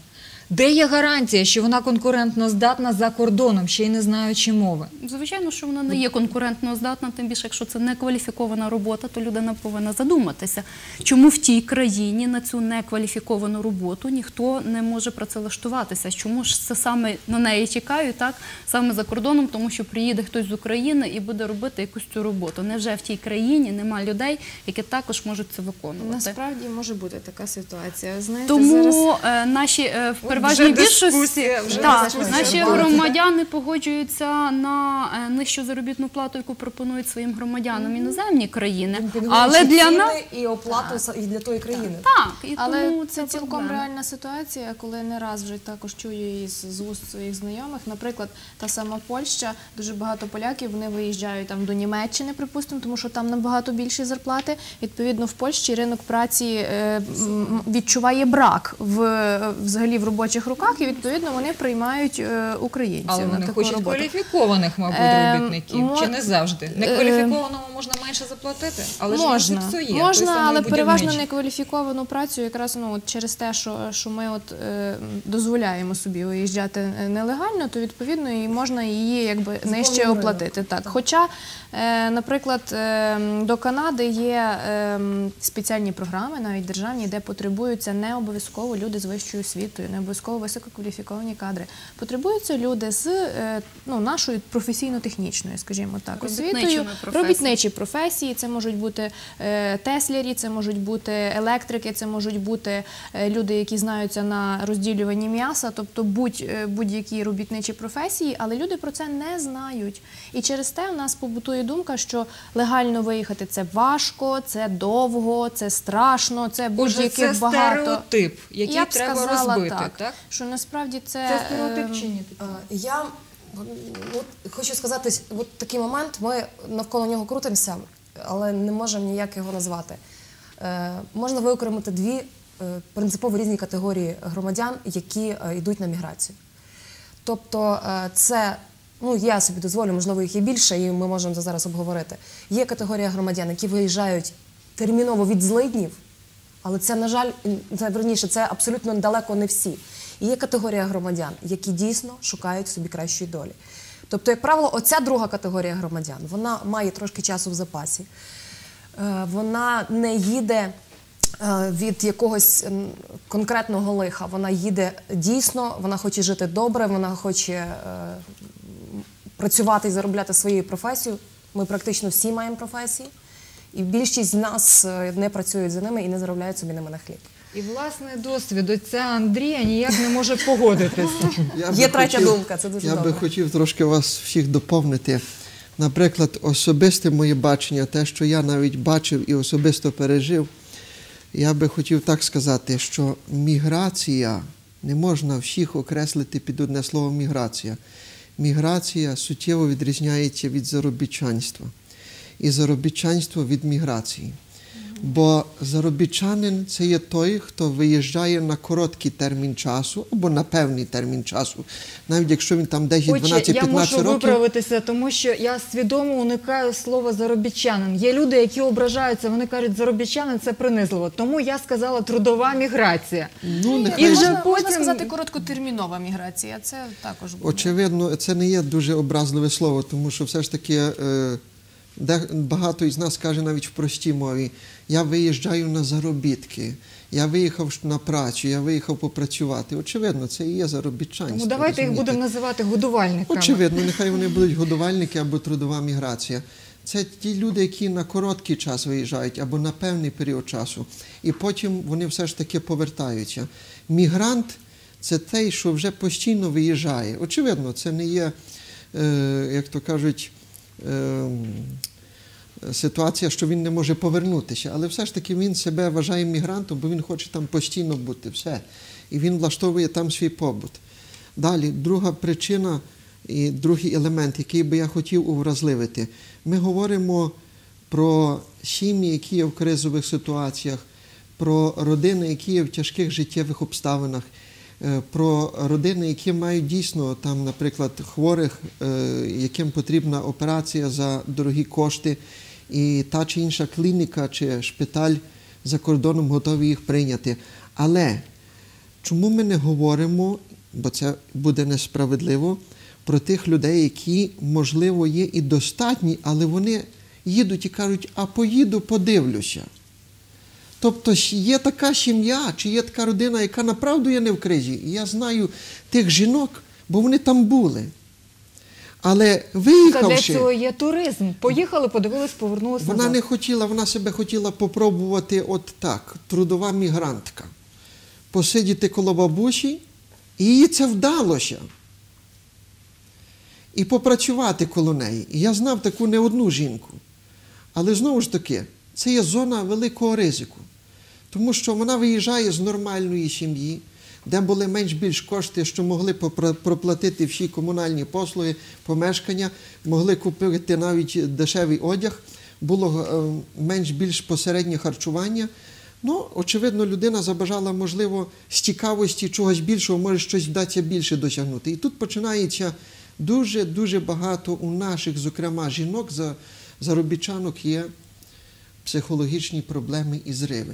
Де є гарантія, що вона конкурентно здатна за кордоном, ще й не знаючи мови? Звичайно, що вона не є конкурентно здатна, тим більше, якщо це не кваліфікована робота, то людина повинна задуматися, чому в тій країні на цю некваліфіковану роботу ніхто не може працевлаштуватися. Чому ж це саме на неї чекають, так саме за кордоном, тому що приїде хтось з України і буде робити якусь цю роботу. Невже в тій країні немає людей, які також можуть це виконувати? насправді може бути така ситуація. Знаєте, Тому зараз е, наші е, переважній більшості так, наші громадяни погоджуються на е, нижчу заробітну плату, яку пропонують своїм громадянам іноземні країни. Але для нас і оплату і для тої країни. так, і Але тому це цілком реальна ситуація, коли не раз вже також чую із з уст своїх знайомих. Наприклад, та сама Польща, дуже багато поляків вони виїжджають там до Німеччини, припустимо, тому що там набагато більші зарплати. Відповідно, в Польщі ринок праці е, відчуває брак в е, взагалі в робочих руках, і відповідно вони приймають е, українців Але на вони таку хочуть роботу. кваліфікованих, мабуть, Ем, робітників. Чи не завжди? Некваліфікованому можна менше заплатити, але ж можна, він зіпсує. той можна, але переважно некваліфіковану працю, якраз ну от через те, що, що ми от е, дозволяємо собі виїжджати е, нелегально, то відповідно і можна її якби нижче оплатити. Так, хоча, е, наприклад, е, до Канади є е, спеціальні програми, навіть державні, де потребуються не обов'язково люди з вищою освітою, не обов'язково висококваліфіковані кадри. Потребуються люди з е, ну, нашою професійно-технічною, скажімо так, освітою, робітничі професії. Це можуть бути е, теслярі, це можуть бути електрики, це можуть бути е, люди, які знаються на розділюванні м'яса, тобто будь, будь-які робітничі професії, але люди про це не знають. І через те у нас побутує думка, що легально виїхати це важко, це довго, це страшно, це будь-яких це багато. стереотип, який Я б треба сказала розбити. так, так? Що насправді це, Це стереотип ем, чи ні? Е, Я от, хочу сказати, от такий момент, ми навколо нього крутимося, але не можемо ніяк його назвати. Е, можна виокремити дві е, принципово різні категорії громадян, які е, йдуть на міграцію. Тобто, е, це, ну я собі дозволю, можливо, їх є більше, і ми можемо це зараз обговорити. Є категорія громадян, які виїжджають терміново від злиднів, але це, на жаль, це верніше, це абсолютно далеко не всі. І є категорія громадян, які дійсно шукають собі кращої долі. Тобто, як правило, оця друга категорія громадян, вона має трошки часу в запасі. Е, Вона не їде е, від якогось конкретного лиха. Вона їде дійсно, вона хоче жити добре, вона хоче е, працювати і заробляти своєю професією. Ми практично всі маємо професії, і більшість з нас не працюють за ними і не заробляють собі ними на хліб. І власний досвід отця Андрія ніяк не може погодитися. Є третя хотів- думка, це дуже Я добре. би хотів трошки вас всіх доповнити. Наприклад, особисте моє бачення, те, що я навіть бачив і особисто пережив, я би хотів так сказати, що міграція не можна всіх окреслити під одне слово міграція. Міграція суттєво відрізняється від заробітчанства. І заробітчанство від міграції. Бо заробітчанин це є той, хто виїжджає на короткий термін часу або на певний термін часу, навіть якщо він там 10, Отже, 12, я 15 можу років. виправитися, тому що я свідомо уникаю слова заробітчанин. Є люди, які ображаються, вони кажуть, заробітчанин це принизливо. Тому я сказала трудова міграція. Ну, І нехай вже можна, можна сказати короткотермінова міграція. Це також буде. Очевидно, це не є дуже образливе слово, тому що все ж таки е, багато із нас каже навіть в простій мові: я виїжджаю на заробітки, я виїхав на працю, я виїхав попрацювати. Очевидно, це і є заробітчанство. Тому давайте їх будемо називати годувальниками. Очевидно, нехай вони будуть годувальники або трудова міграція. Це ті люди, які на короткий час виїжджають або на певний період часу, і потім вони все ж таки повертаються. Мігрант це той, що вже постійно виїжджає. Очевидно, це не є, е, як то кажуть, е, ситуація, що він не може повернутися, але все ж таки він себе вважає мігрантом, бо він хоче там постійно бути. Все. І він влаштовує там свій побут. Далі, друга причина і другий елемент, який би я хотів увразливити. Ми говоримо про сім'ї, які є в кризових ситуаціях, про родини, які є в тяжких життєвих обставинах, е, про родини, які мають дійсно там, наприклад, хворих, е, яким потрібна операція за дорогі кошти, і та чи інша клініка чи шпиталь за кордоном готові їх прийняти. Але чому ми не говоримо, бо це буде несправедливо, про тих людей, які, можливо, є і достатні, але вони їдуть і кажуть, а поїду, подивлюся. Тобто є така сім'я, чи є така родина, яка направду є не в кризі. І я знаю тих жінок, бо вони там були. Але Та для виїхавши, цього є туризм. Поїхали, подивились, повернулися. вона назад. не хотіла, вона себе хотіла попробувати от так, трудова мігрантка. Посидіти коло бабусі І їй це вдалося. І попрацювати коло неї. І я знав таку не одну жінку. Але знову ж таки, це є зона великого ризику. Тому що вона виїжджає з нормальної сім'ї, де були менш-більш кошти, що могли проплатити всі комунальні послуги, помешкання, могли купити навіть дешевий одяг, було е, менш-більш посереднє харчування. Ну, очевидно, людина забажала, можливо, з цікавості чогось більшого, може щось вдасться більше досягнути. І тут починається дуже-дуже багато у наших, зокрема, жінок, за- заробітчанок є психологічні проблеми і зриви.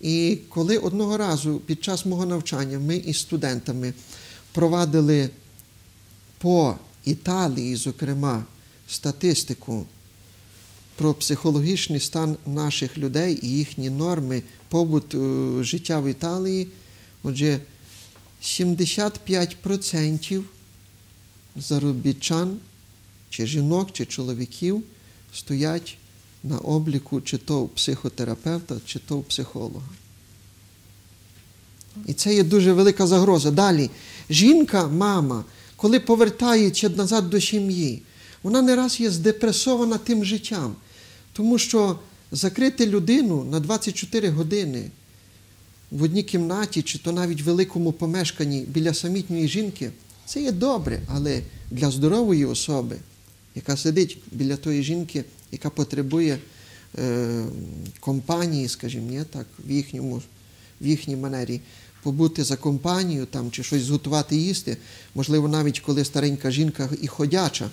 І коли одного разу під час мого навчання ми із студентами провадили по Італії, зокрема, статистику про психологічний стан наших людей і їхні норми, побут е, життя в Італії, отже, 75% заробітчан, чи жінок, чи чоловіків стоять на обліку чи то у психотерапевта, чи то у психолога. І це є дуже велика загроза. Далі, жінка, мама, коли повертається назад до сім'ї, вона не раз є здепресована тим життям, тому що закрити людину на 24 години в одній кімнаті, чи то навіть в великому помешканні біля самітньої жінки, це є добре, але для здорової особи, яка сидить біля тої жінки, яка потребує е, компанії, скажімо, ні, так, в, їхньому, в їхній манері, побути за компанією там, чи щось зготувати їсти, можливо, навіть коли старенька жінка і ходяча,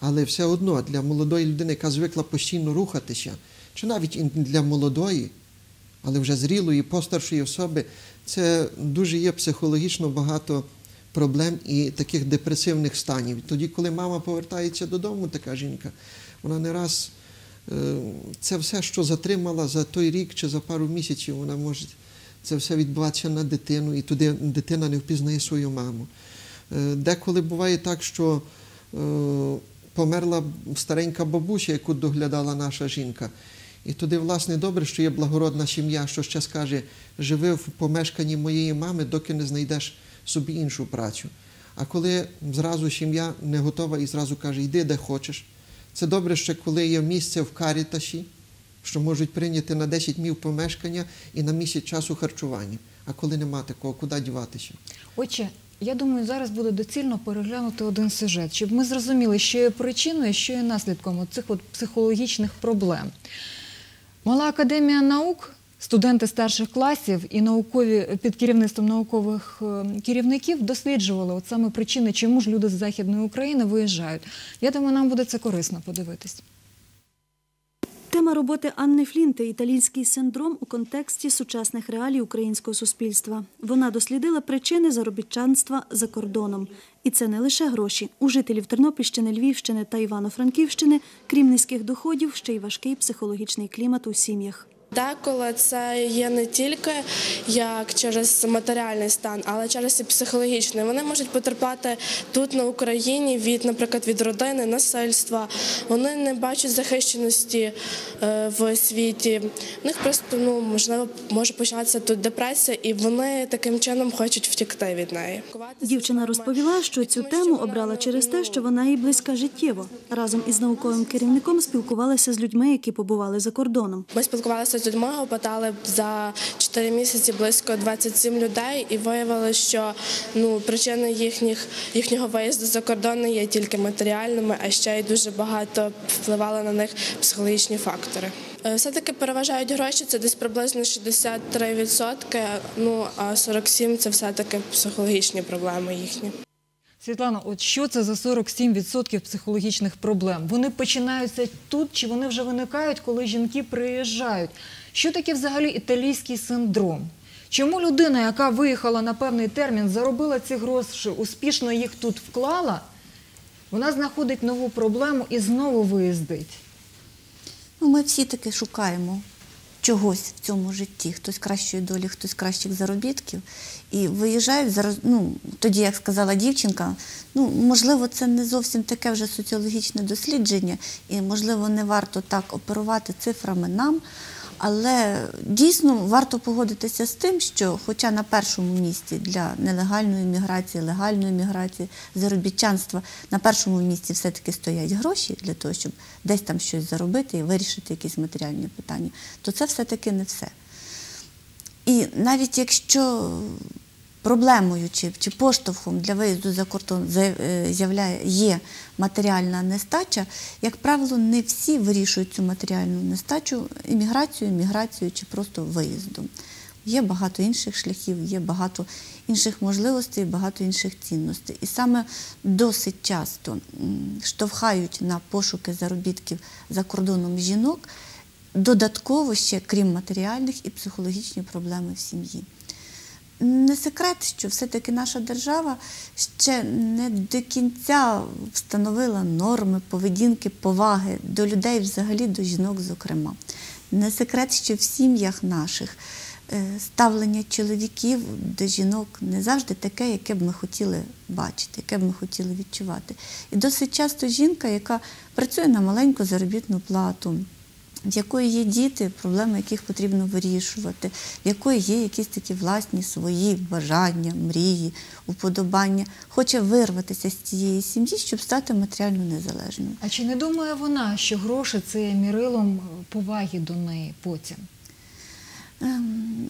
але все одно для молодої людини, яка звикла постійно рухатися, чи навіть і для молодої, але вже зрілої, постаршої особи, це дуже є психологічно багато проблем і таких депресивних станів. Тоді, коли мама повертається додому, така жінка, вона не раз це все, що затримала за той рік чи за пару місяців, вона може це все відбуватися на дитину, і туди дитина не впізнає свою маму. Е, Деколи буває так, що е, померла старенька бабуся, яку доглядала наша жінка. І туди, власне, добре, що є благородна сім'я, що ще скаже, живи в помешканні моєї мами, доки не знайдеш собі іншу працю. А коли зразу сім'я не готова і зразу каже, йди де хочеш. Це добре, що коли є місце в каріташі, що можуть прийняти на 10 днів помешкання і на місяць часу харчування. А коли нема такого, куди діватися? Отже, я думаю, зараз буде доцільно переглянути один сюжет, щоб ми зрозуміли, що є причиною, що є наслідком цих психологічних проблем. Мала академія наук, студенти старших класів і наукові під керівництвом наукових е, керівників досліджували от саме причини, чому ж люди з Західної України виїжджають. Я думаю, нам буде це корисно подивитись. Тема роботи Анни Флінти італійський синдром у контексті сучасних реалій українського суспільства. Вона дослідила причини заробітчанства за кордоном. І це не лише гроші. У жителів Тернопільщини, Львівщини та Івано-Франківщини, крім низьких доходів, ще й важкий психологічний клімат у сім'ях. Деколи це є не тільки як через матеріальний стан, але через і психологічний. Вони можуть потерпати тут на Україні від, наприклад, від родини, насильства. Вони не бачать захищеності е, в світі. В них просто ну можливо може початися тут депресія, і вони таким чином хочуть втікти від неї. Дівчина розповіла, що цю тему обрала через те, що вона їй близька життєво. Разом із науковим керівником спілкувалася з людьми, які побували за кордоном. Ми спілкувалися з людьми, опитали за 4 місяці близько 27 людей, і виявили, що ну причини їхніх їхнього виїзду за кордон не є тільки матеріальними, а ще й дуже багато впливали на них психологічні фактори. Е, Все-таки переважають гроші, це десь приблизно 63%, ну а 47% це все-таки психологічні проблеми їхні. Світлана, от що це за 47% психологічних проблем? Вони починаються тут чи вони вже виникають, коли жінки приїжджають? Що таке взагалі італійський синдром? Чому людина, яка виїхала на певний термін, заробила ці гроші, успішно їх тут вклала, вона знаходить нову проблему і знову виїздить? Ну, ми всі таки шукаємо чогось в цьому житті, хтось кращої долі, хтось кращих заробітків. І виїжджають зараз, ну, тоді, як сказала дівчинка, ну, можливо, це не зовсім таке вже соціологічне дослідження, і, можливо, не варто так оперувати цифрами нам. Але дійсно варто погодитися з тим, що, хоча на першому місці для нелегальної міграції, легальної міграції, заробітчанства, на першому місці все-таки стоять гроші для того, щоб десь там щось заробити і вирішити якісь матеріальні питання, то це все-таки не все. І навіть якщо проблемою чи, чи поштовхом для виїзду за кордон е, з'являє є матеріальна нестача, як правило, не всі вирішують цю матеріальну нестачу імміграцією, міграцією чи просто виїздом. Є багато інших шляхів, є багато інших можливостей, багато інших цінностей. І саме досить часто штовхають на пошуки заробітків за кордоном жінок, додатково ще, крім матеріальних, і психологічні проблеми в сім'ї. Не секрет, що все-таки наша держава ще не до кінця встановила норми поведінки, поваги до людей, взагалі до жінок, зокрема. Не секрет, що в сім'ях наших е, ставлення чоловіків до жінок не завжди таке, яке б ми хотіли бачити, яке б ми хотіли відчувати. І досить часто жінка, яка працює на маленьку заробітну плату, в якої є діти, проблеми яких потрібно вирішувати, в якої є якісь такі власні свої бажання, мрії, уподобання, хоче вирватися з цієї сім'ї, щоб стати матеріально незалежною. А чи не думає вона, що гроші це є мірилом поваги до неї потім? Ем,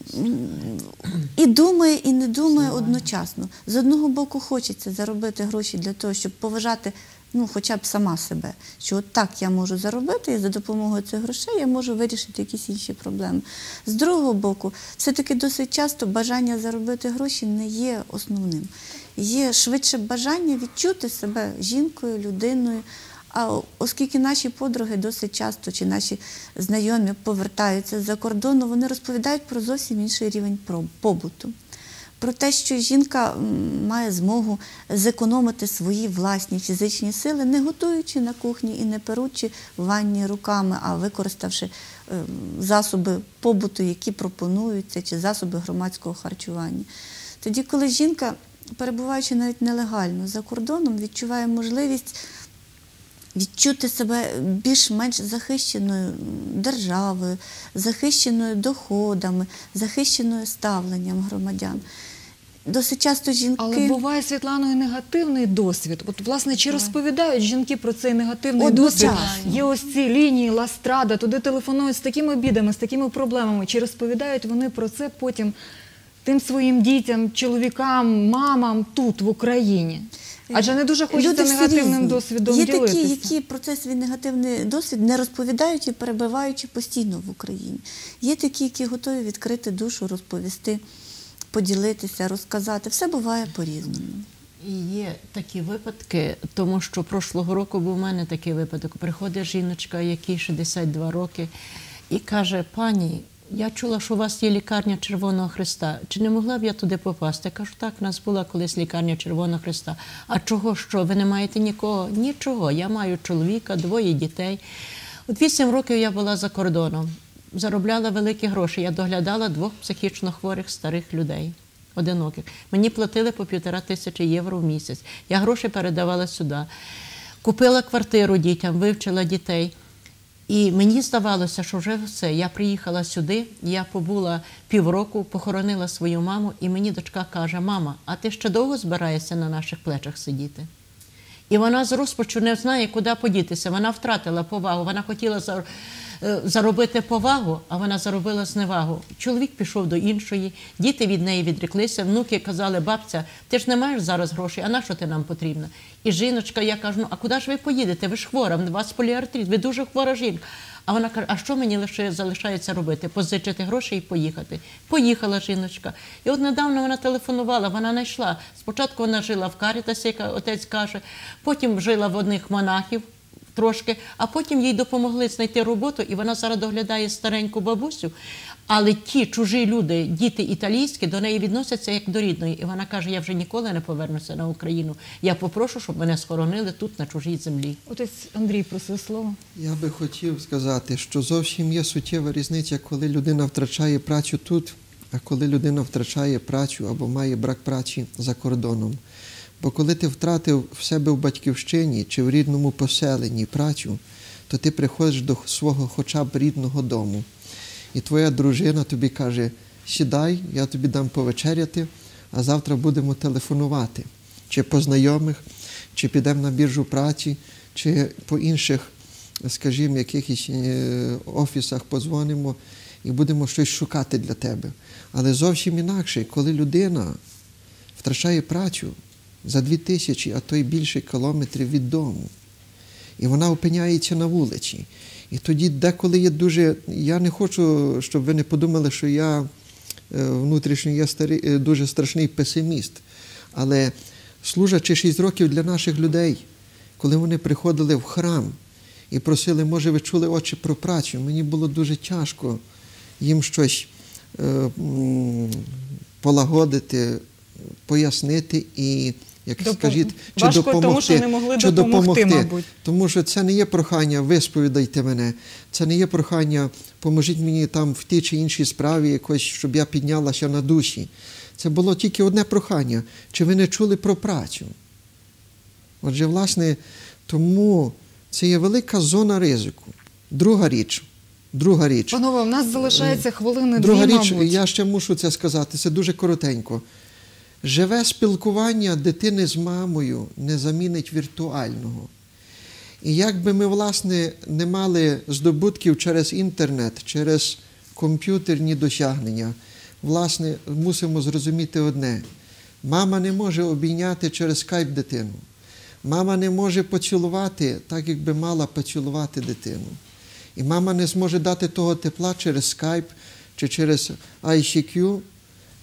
І думає, і не думає одночасно. З одного боку, хочеться заробити гроші для того, щоб поважати ну, хоча б сама себе, що от так я можу заробити, і за допомогою цих грошей я можу вирішити якісь інші проблеми. З другого боку, все-таки досить часто бажання заробити гроші не є основним. Є швидше бажання відчути себе жінкою, людиною. А оскільки наші подруги досить часто чи наші знайомі повертаються з-за кордону, вони розповідають про зовсім інший рівень побуту. Про те, що жінка має змогу зекономити свої власні фізичні сили, не готуючи на кухні і не перучи в ванні руками, а використавши ем, засоби побуту, які пропонуються, чи засоби громадського харчування. Тоді, коли жінка, перебуваючи навіть нелегально за кордоном, відчуває можливість відчути себе більш-менш захищеною державою, захищеною доходами, захищеною ставленням громадян. Досить часто жінки. Але буває Світлано і негативний досвід. От власне чи розповідають жінки про цей негативний Одночасно. досвід? Є ось ці лінії Ластрада, туди телефонують з такими бідами, з такими проблемами. Чи розповідають вони про це потім тим своїм дітям, чоловікам, мамам тут в Україні? Адже не дуже хочеться негативним досвідом Є ділитися. такі, які про цей свій негативний досвід не розповідають і перебуваючи постійно в Україні. Є такі, які готові відкрити душу, розповісти, поділитися, розказати. Все буває по-різному. І є такі випадки, тому що прошлого року був у мене такий випадок. Приходить жіночка, якій 62 роки, і каже: пані, я чула, що у вас є лікарня Червоного Христа. Чи не могла б я туди попасти? Я кажу, так, у нас була колись лікарня Червоного Христа. А чого що? Ви не маєте нікого? Нічого. Я маю чоловіка, двоє дітей. От вісім років я була за кордоном, заробляла великі гроші. Я доглядала двох психічно хворих старих людей одиноких. Мені платили по півтора тисячі євро в місяць. Я гроші передавала сюди. Купила квартиру дітям, вивчила дітей. І мені здавалося, що вже все. Я приїхала сюди, я побула півроку, похоронила свою маму, і мені дочка каже: Мама, а ти ще довго збираєшся на наших плечах сидіти? І вона з розпачу не знає, куди подітися. Вона втратила повагу. Вона хотіла заробити повагу, а вона заробила зневагу. Чоловік пішов до іншої, діти від неї відреклися. Внуки казали, бабця, ти ж не маєш зараз грошей, а на що ти нам потрібна? І жіночка, я кажу, ну а куди ж ви поїдете? Ви ж хвора, у вас поліартрит, ви дуже хвора жінка. А вона каже, а що мені лише залишається робити? Позичити гроші і поїхати. Поїхала жіночка. І от недавно вона телефонувала, вона знайшла. Спочатку вона жила в Карітасі, як отець каже, потім жила в одних монахів трошки, а потім їй допомогли знайти роботу, і вона зараз доглядає стареньку бабусю. Але ті чужі люди, діти італійські, до неї відносяться як до рідної. І вона каже: я вже ніколи не повернуся на Україну. Я попрошу, щоб мене схоронили тут, на чужій землі. Отець Андрій просив слово. Я би хотів сказати, що зовсім є суттєва різниця, коли людина втрачає працю тут, а коли людина втрачає працю або має брак праці за кордоном. Бо коли ти втратив в себе в батьківщині чи в рідному поселенні працю, то ти приходиш до свого хоча б рідного дому. і твоя дружина тобі каже: сідай, я тобі дам повечеряти, а завтра будемо телефонувати. Чи по знайомих, чи підемо на біржу праці, чи по інших, скажімо, якихось е, офісах подзвонимо і будемо щось шукати для тебе. Але зовсім інакше, коли людина втрачає працю за дві тисячі, а то й більше кілометрів від дому. І вона опиняється на вулиці. І тоді деколи є дуже. Я не хочу, щоб ви не подумали, що я е, внутрішньо є старий, е, дуже страшний песиміст. Але служачи 6 років для наших людей, коли вони приходили в храм і просили, може, ви чули очі про працю, мені було дуже тяжко їм щось е, полагодити, пояснити і, як Допом- скажіть, чи Важко, допомогти. тому що не могли чи допомогти, мабуть. Тому що це не є прохання, висповідайте мене. Це не є прохання, поможіть мені там в тій чи іншій справі, якось, щоб я піднялася на душі. Це було тільки одне прохання. Чи ви не чули про працю? Отже, власне, тому це є велика зона ризику. Друга річ. Друга річ. Панове, у нас залишається хвилини Друга дві, річ, мабуть. я ще мушу це сказати, це дуже коротенько. Живе спілкування дитини з мамою не замінить віртуального. І як би ми, власне, не мали здобутків через інтернет, через комп'ютерні досягнення, власне, мусимо зрозуміти одне: мама не може обійняти через скайп дитину. Мама не може поцілувати так, як би мала поцілувати дитину. І мама не зможе дати того тепла через скайп чи через ICQ,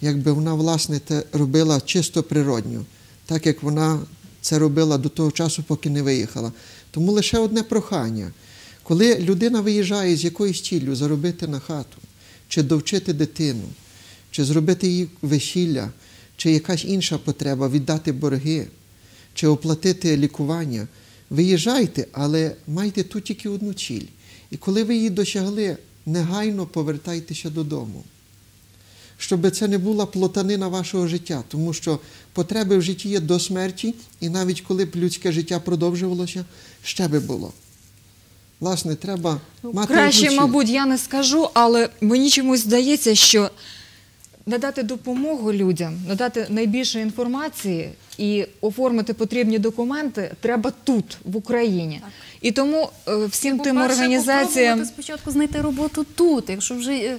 якби вона, власне, те робила чисто природньо, так як вона це робила до того часу, поки не виїхала. Тому лише одне прохання. Коли людина виїжджає з якоюсь ціллю заробити на хату, чи довчити дитину, чи зробити їй весілля, чи якась інша потреба, віддати борги, чи оплатити лікування, виїжджайте, але майте тут тільки одну ціль. І коли ви її досягли, негайно повертайтеся додому. Щоб це не була плотанина вашого життя, тому що потреби в житті є до смерті, і навіть коли б людське життя продовжувалося, ще би було. Власне, треба мати Краще, одну мабуть, я не скажу, але мені чомусь здається, що надати допомогу людям, надати найбільше інформації і оформити потрібні документи треба тут, в Україні. І тому е, всім тим організаціям. спочатку знайти роботу тут. Якщо вже е,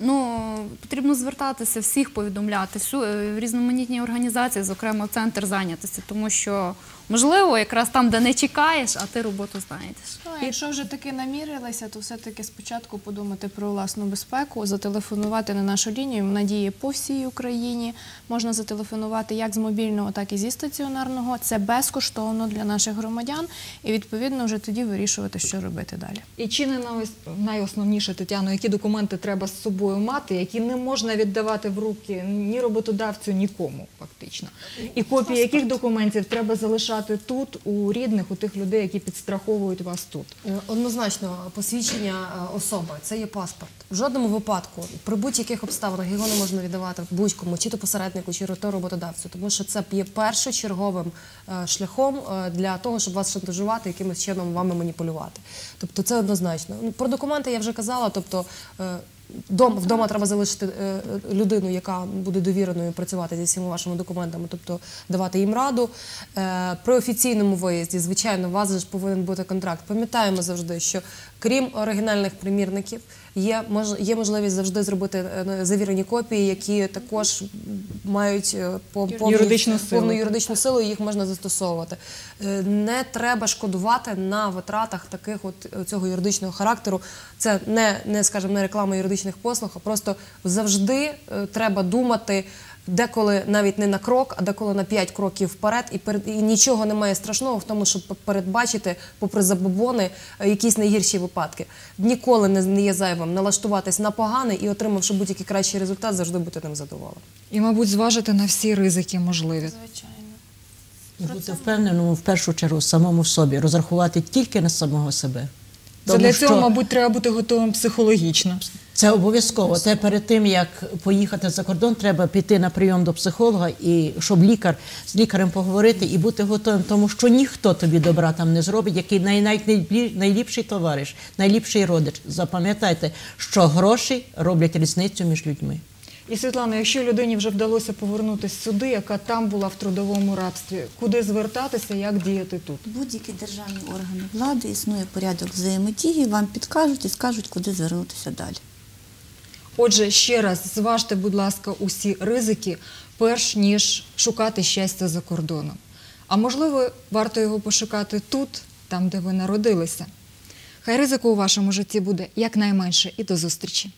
ну, потрібно звертатися, всіх повідомляти, всю, е, різноманітні організації, зокрема центр зайнятості, тому що можливо, якраз там, де не чекаєш, а ти роботу знайдеш. Ну, якщо вже таки намірилися, то все-таки спочатку подумати про власну безпеку, зателефонувати на нашу лінію. Вона діє по всій Україні. Можна зателефонувати як з мобільного, так і зі стаціонарного. Це безкоштовно для наших громадян, і відповідно вже тоді вирішувати, що робити далі. І чи не найос- найосновніше, Тетяно, які документи треба з собою мати, які не можна віддавати в руки ні роботодавцю, нікому, фактично. І копії яких документів треба залишати тут, у рідних, у тих людей, які підстраховують вас тут. Е, Однозначно, посвідчення е, особи це є паспорт. В жодному випадку, при будь-яких обставинах його не можна віддавати будь-кому, чи то посереднику, чи то роботодавцю, тому що це є першочерговим е, шляхом для того, щоб вас шантажувати, якимось чином вами маніпулювати. Тобто це однозначно. Ну, Про документи я вже казала, тобто. Е, Дом, вдома треба залишити е, людину, яка буде довіреною працювати зі всіма вашими документами, тобто давати їм раду. Е, при офіційному виїзді, звичайно, у вас ж повинен бути контракт. Пам'ятаємо завжди, що крім оригінальних примірників, є, мож, є можливість завжди зробити е, завірені копії, які також мають е, по- повну Юридичну силу. повну юридичну силу, і їх можна застосовувати. Е, Не треба шкодувати на витратах таких от е, цього юридичного характеру. Це не, не скажімо, не реклама юридичних послуг, а просто завжди треба думати. Деколи навіть не на крок, а деколи на п'ять кроків вперед, і, перед, і нічого немає страшного в тому, щоб передбачити, попри забобони, е, якісь найгірші випадки. Ніколи не, не є зайвим налаштуватись на погане і, отримавши будь-який кращий результат, завжди бути ним задоволеним. І, мабуть, зважити на всі ризики можливі. Звичайно. Бути впевненому в першу чергу самому в собі, розрахувати тільки на самого себе. Це Тому для цього, що- мабуть, треба бути готовим психологічно. Це обов'язково. Те перед тим як поїхати за кордон, треба піти на прийом до психолога і щоб лікар з лікарем поговорити і бути готовим, тому що ніхто тобі добра там не зробить, який най, най, найлі- найліпший товариш, найліпший родич. Запам'ятайте, що гроші роблять різницю між людьми. І Світлана, якщо людині вже вдалося повернутися сюди, яка там була в трудовому рабстві, куди звертатися, як діяти тут? Будь-які державні органи влади існує порядок взаємодії, вам підкажуть і скажуть, куди звернутися далі. Отже, ще раз зважте, будь ласка, усі ризики, перш ніж шукати щастя за кордоном. А можливо, варто його пошукати тут, там, де ви народилися. Хай ризику у вашому житті буде якнайменше і до зустрічі.